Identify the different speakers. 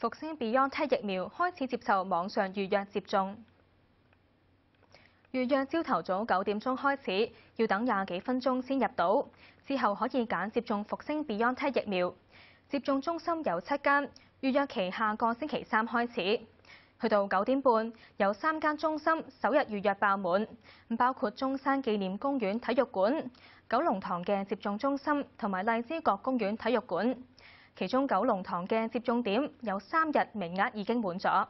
Speaker 1: 復星 BioNTech 疫苗開始接受網上預約接種。預約朝頭早九點鐘開始，要等廿幾分鐘先入到，之後可以揀接種復星 BioNTech 疫苗。接種中心有七間，預約期下個星期三開始。去到九點半，有三間中心首日預約爆滿，包括中山紀念公園體育館、九龍塘嘅接種中心同埋荔枝角公園體育館。其中九龍塘嘅接種點有三日名額已經滿咗。